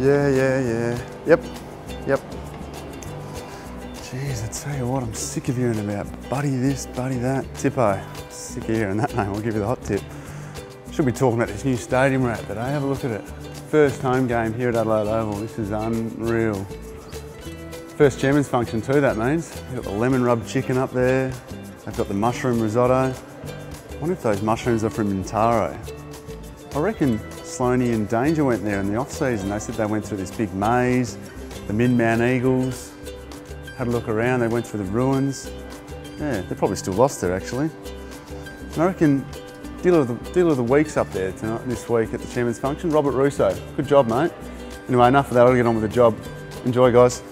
Yeah, yeah, yeah. Yep, yep. Jeez, I tell you what, I'm sick of hearing about buddy this, buddy that. Tippo, eh? sick of hearing that name. I'll give you the hot tip. Should be talking about this new stadium we're at today. Have a look at it. First home game here at Adelaide Oval. This is unreal. First chairman's function too, that means. They've got the lemon rub chicken up there. They've got the mushroom risotto. I wonder if those mushrooms are from Mintaro. I reckon Sloaney and Danger went there in the off season. They said they went through this big maze, the Midman Eagles, had a look around, they went through the ruins. Yeah, they're probably still lost there actually. And I reckon dealer of the, dealer of the week's up there tonight, this week at the chairman's function, Robert Russo. Good job, mate. Anyway, enough of that, I'll get on with the job. Enjoy, guys.